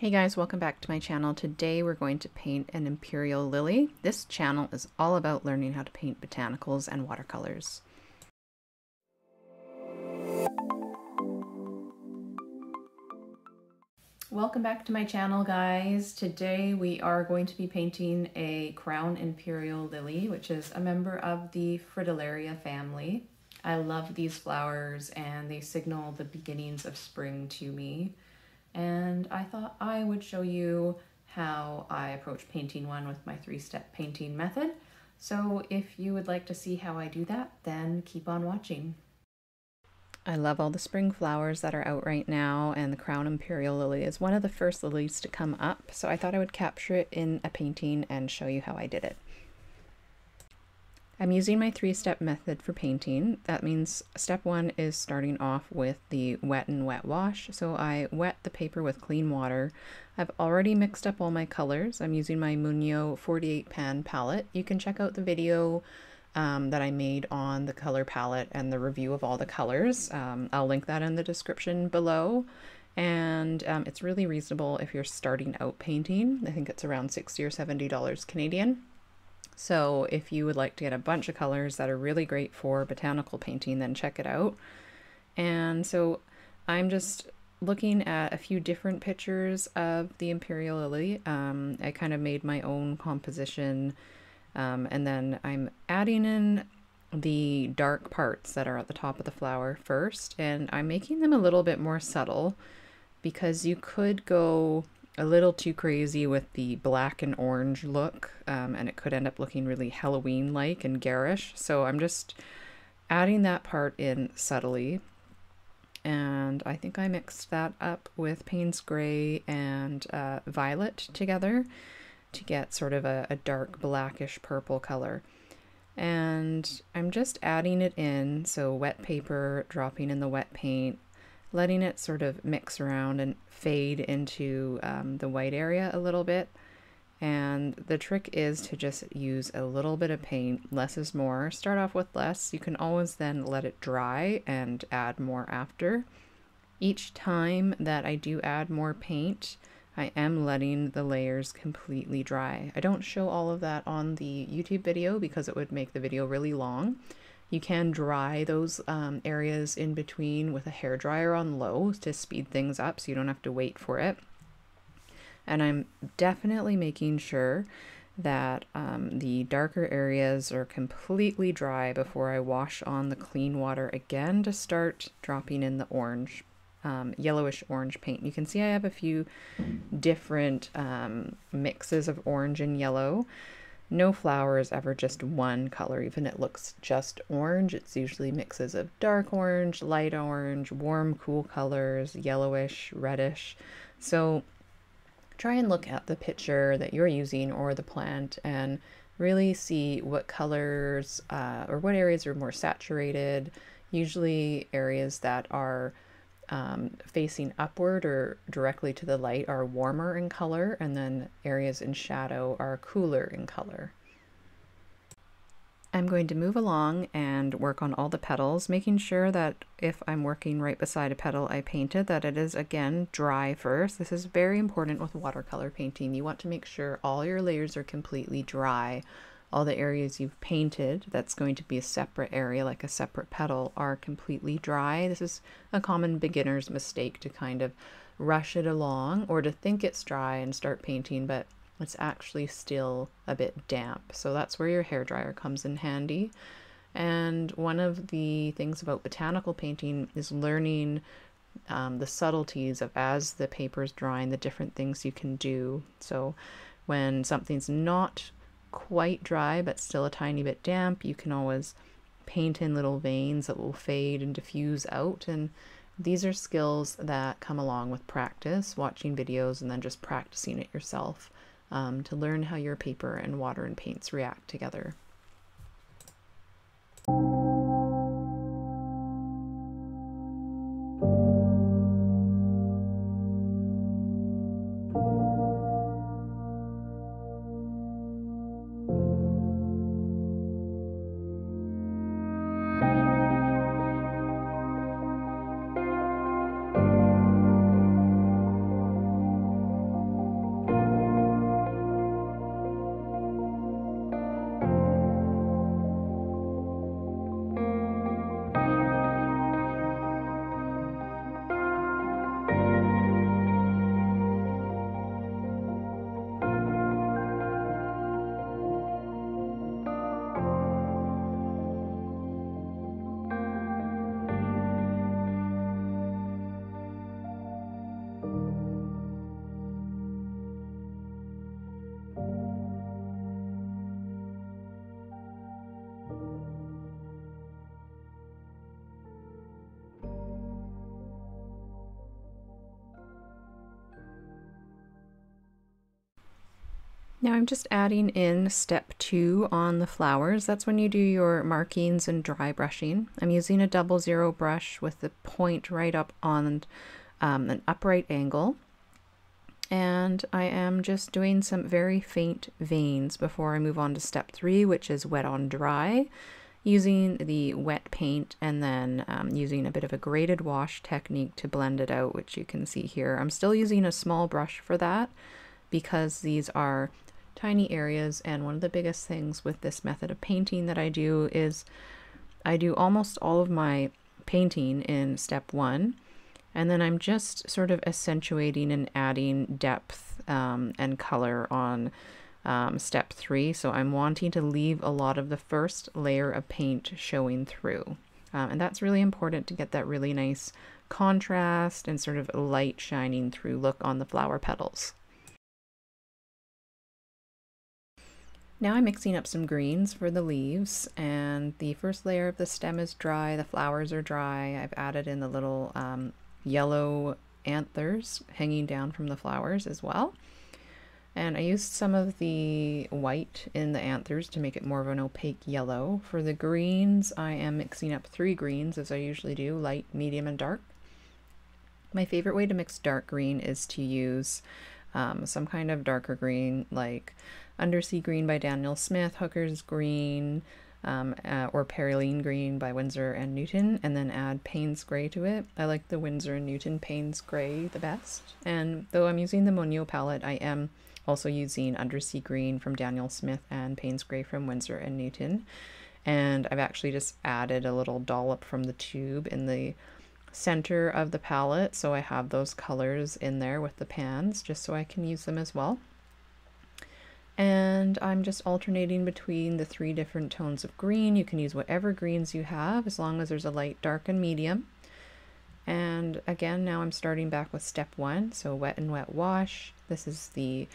Hey guys, welcome back to my channel. Today we're going to paint an imperial lily. This channel is all about learning how to paint botanicals and watercolors. Welcome back to my channel guys. Today we are going to be painting a crown imperial lily, which is a member of the Fritillaria family. I love these flowers and they signal the beginnings of spring to me and I thought I would show you how I approach painting one with my three-step painting method. So if you would like to see how I do that, then keep on watching. I love all the spring flowers that are out right now, and the Crown Imperial Lily is one of the first lilies to come up, so I thought I would capture it in a painting and show you how I did it. I'm using my three-step method for painting. That means step one is starting off with the wet and wet wash. So I wet the paper with clean water. I've already mixed up all my colors. I'm using my Mungyo 48 pan palette. You can check out the video um, that I made on the color palette and the review of all the colors. Um, I'll link that in the description below. And um, it's really reasonable if you're starting out painting. I think it's around 60 or $70 Canadian. So if you would like to get a bunch of colors that are really great for botanical painting, then check it out. And so I'm just looking at a few different pictures of the Imperial Lily. Um, I kind of made my own composition um, and then I'm adding in the dark parts that are at the top of the flower first and I'm making them a little bit more subtle because you could go a little too crazy with the black and orange look, um, and it could end up looking really Halloween like and garish. So I'm just adding that part in subtly. And I think I mixed that up with Payne's Gray and uh, Violet together to get sort of a, a dark blackish purple color. And I'm just adding it in, so wet paper dropping in the wet paint, letting it sort of mix around and fade into um, the white area a little bit. And the trick is to just use a little bit of paint. Less is more. Start off with less. You can always then let it dry and add more after. Each time that I do add more paint, I am letting the layers completely dry. I don't show all of that on the YouTube video because it would make the video really long. You can dry those um, areas in between with a hair dryer on low to speed things up so you don't have to wait for it. And I'm definitely making sure that um, the darker areas are completely dry before I wash on the clean water again to start dropping in the orange, um, yellowish orange paint. You can see I have a few different um, mixes of orange and yellow. No flower is ever just one color, even it looks just orange. It's usually mixes of dark orange, light orange, warm, cool colors, yellowish, reddish. So try and look at the picture that you're using or the plant and really see what colors uh, or what areas are more saturated. Usually areas that are um, facing upward or directly to the light are warmer in color, and then areas in shadow are cooler in color. I'm going to move along and work on all the petals, making sure that if I'm working right beside a petal I painted, that it is again dry first. This is very important with watercolor painting. You want to make sure all your layers are completely dry all the areas you've painted that's going to be a separate area like a separate petal are completely dry. This is a common beginner's mistake to kind of rush it along or to think it's dry and start painting but it's actually still a bit damp. So that's where your hair dryer comes in handy. And one of the things about botanical painting is learning um, the subtleties of as the paper is drying, the different things you can do. So when something's not quite dry but still a tiny bit damp, you can always paint in little veins that will fade and diffuse out. And these are skills that come along with practice, watching videos and then just practicing it yourself um, to learn how your paper and water and paints react together. Now I'm just adding in step two on the flowers. That's when you do your markings and dry brushing. I'm using a double zero brush with the point right up on um, an upright angle. And I am just doing some very faint veins before I move on to step three, which is wet on dry, using the wet paint and then um, using a bit of a graded wash technique to blend it out, which you can see here. I'm still using a small brush for that because these are tiny areas. And one of the biggest things with this method of painting that I do is I do almost all of my painting in step one. And then I'm just sort of accentuating and adding depth um, and color on um, step three. So I'm wanting to leave a lot of the first layer of paint showing through. Um, and that's really important to get that really nice contrast and sort of light shining through look on the flower petals. Now I'm mixing up some greens for the leaves and the first layer of the stem is dry, the flowers are dry. I've added in the little um, yellow anthers hanging down from the flowers as well. And I used some of the white in the anthers to make it more of an opaque yellow. For the greens, I am mixing up three greens as I usually do, light, medium, and dark. My favorite way to mix dark green is to use um, some kind of darker green like Undersea Green by Daniel Smith, Hooker's Green, um, uh, or Perylene Green by Winsor and Newton, and then add Payne's Gray to it. I like the Winsor and Newton Payne's Gray the best. And though I'm using the Mungyo palette, I am also using Undersea Green from Daniel Smith and Payne's Gray from Winsor and Newton. And I've actually just added a little dollop from the tube in the center of the palette so I have those colors in there with the pans just so I can use them as well and I'm just alternating between the three different tones of green. You can use whatever greens you have as long as there's a light, dark, and medium. And again, now I'm starting back with step one, so wet and wet wash. This is the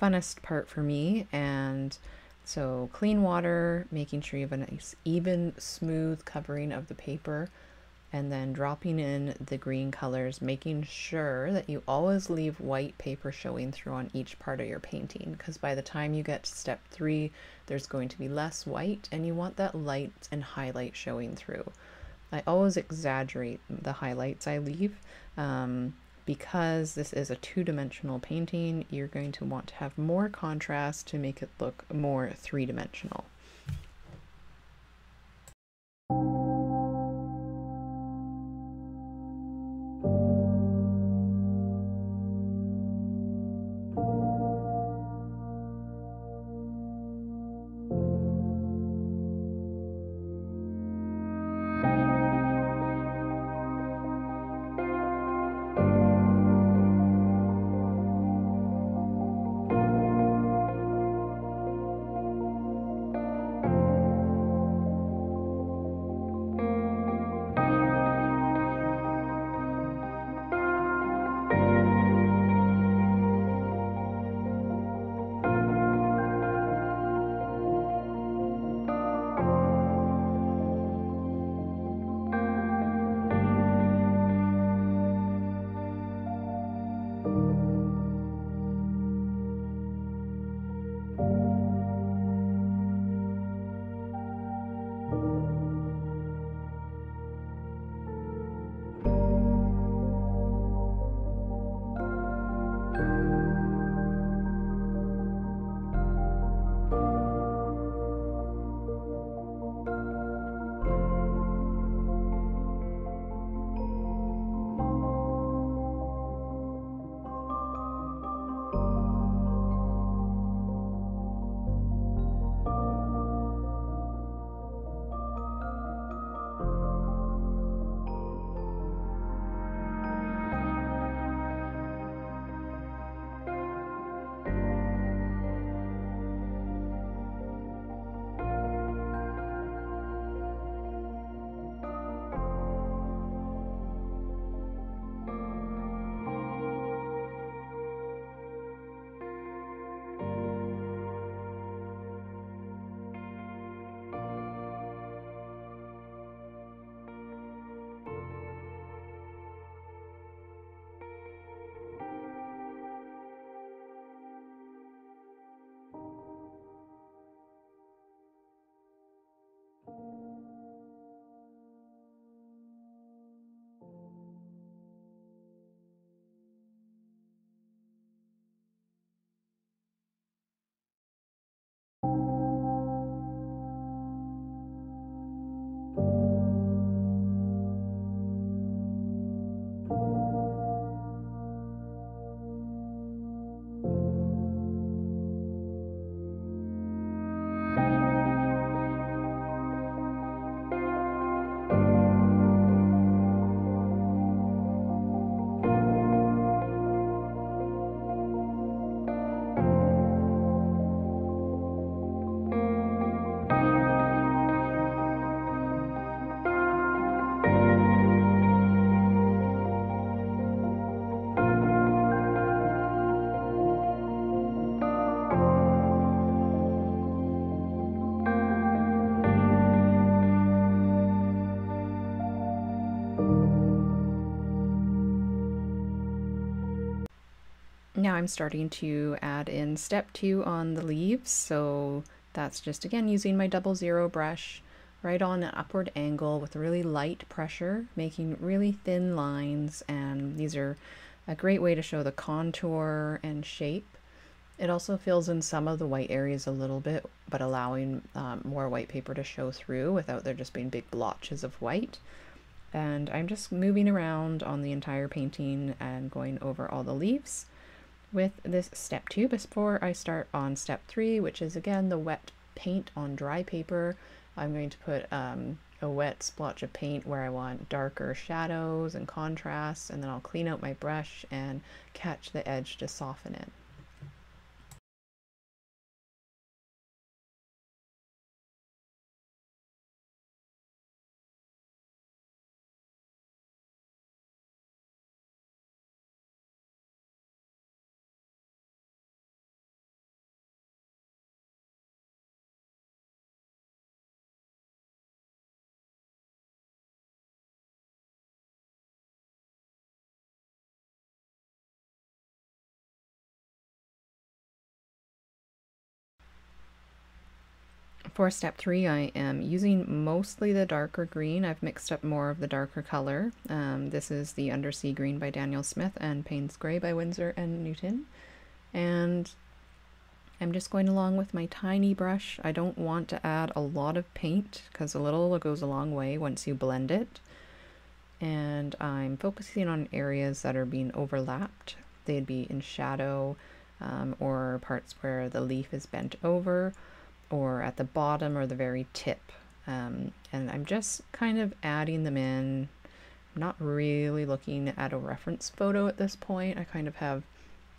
funnest part for me, and so clean water, making sure you have a nice, even, smooth covering of the paper and then dropping in the green colors, making sure that you always leave white paper showing through on each part of your painting because by the time you get to step three, there's going to be less white and you want that light and highlight showing through. I always exaggerate the highlights I leave um, because this is a two-dimensional painting, you're going to want to have more contrast to make it look more three-dimensional. I'm starting to add in step two on the leaves. So that's just again using my double zero brush right on an upward angle with really light pressure, making really thin lines. And these are a great way to show the contour and shape. It also fills in some of the white areas a little bit, but allowing um, more white paper to show through without there just being big blotches of white. And I'm just moving around on the entire painting and going over all the leaves with this step two before I start on step three, which is again the wet paint on dry paper. I'm going to put um, a wet splotch of paint where I want darker shadows and contrasts, and then I'll clean out my brush and catch the edge to soften it. For step three, I am using mostly the darker green. I've mixed up more of the darker color. Um, this is the Undersea Green by Daniel Smith and Payne's Gray by Winsor and Newton. And I'm just going along with my tiny brush. I don't want to add a lot of paint because a little goes a long way once you blend it. And I'm focusing on areas that are being overlapped. They'd be in shadow um, or parts where the leaf is bent over or at the bottom or the very tip. Um, and I'm just kind of adding them in. I'm not really looking at a reference photo at this point. I kind of have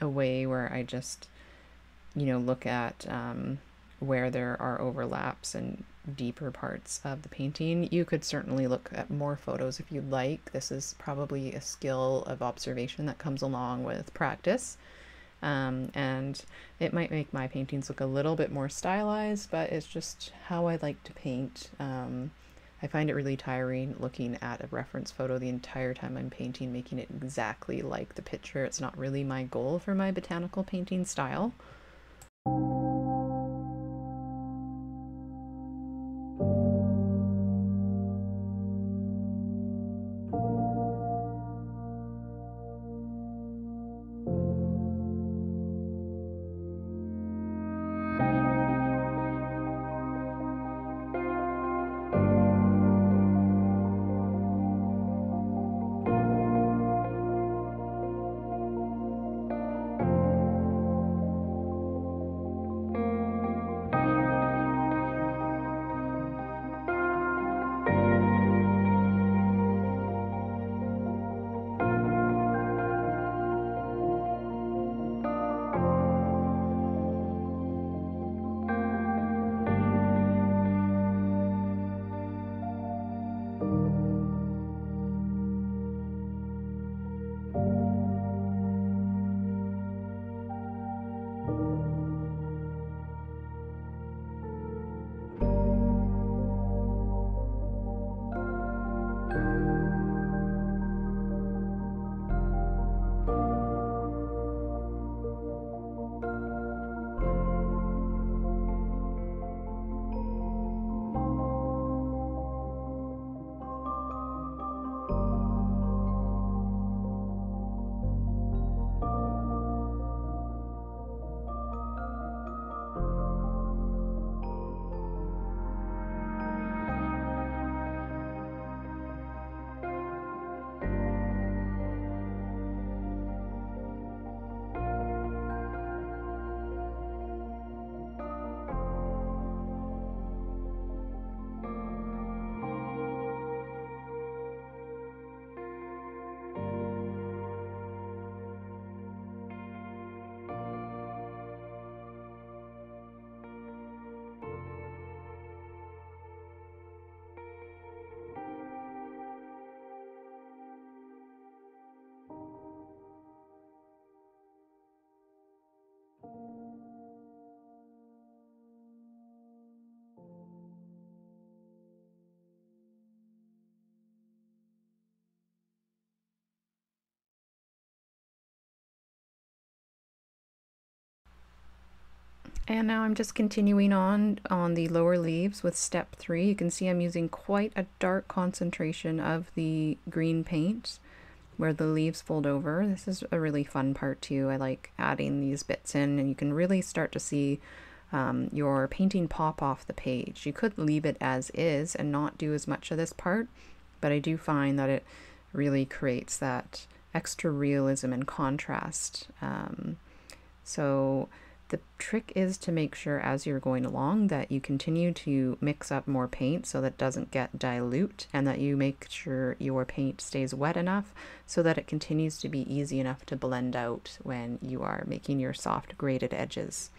a way where I just, you know, look at um, where there are overlaps and deeper parts of the painting. You could certainly look at more photos if you'd like. This is probably a skill of observation that comes along with practice. Um, and it might make my paintings look a little bit more stylized, but it's just how I like to paint. Um, I find it really tiring looking at a reference photo the entire time I'm painting, making it exactly like the picture. It's not really my goal for my botanical painting style. And now I'm just continuing on on the lower leaves with step three. You can see I'm using quite a dark concentration of the green paint where the leaves fold over. This is a really fun part too. I like adding these bits in and you can really start to see um, your painting pop off the page. You could leave it as is and not do as much of this part, but I do find that it really creates that extra realism and contrast. Um, so the trick is to make sure as you're going along that you continue to mix up more paint so that it doesn't get dilute and that you make sure your paint stays wet enough so that it continues to be easy enough to blend out when you are making your soft graded edges.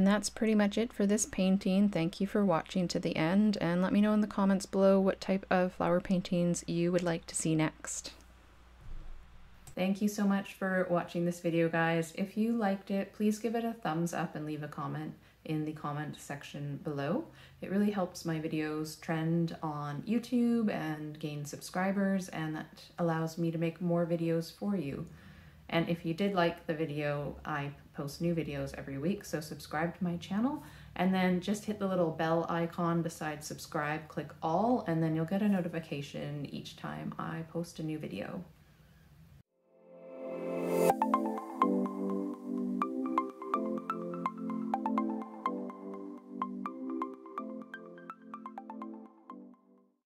And that's pretty much it for this painting. Thank you for watching to the end and let me know in the comments below what type of flower paintings you would like to see next. Thank you so much for watching this video guys. If you liked it, please give it a thumbs up and leave a comment in the comment section below. It really helps my videos trend on YouTube and gain subscribers and that allows me to make more videos for you. And if you did like the video, I post new videos every week, so subscribe to my channel and then just hit the little bell icon beside subscribe, click all, and then you'll get a notification each time I post a new video.